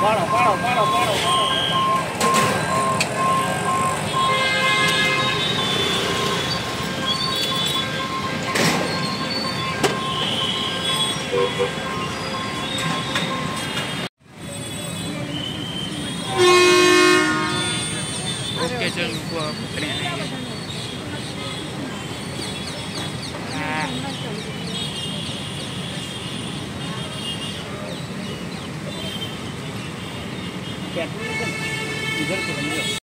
Follow, follow, follow, follow, follow. Ok chân 建筑工人，你在这干什么？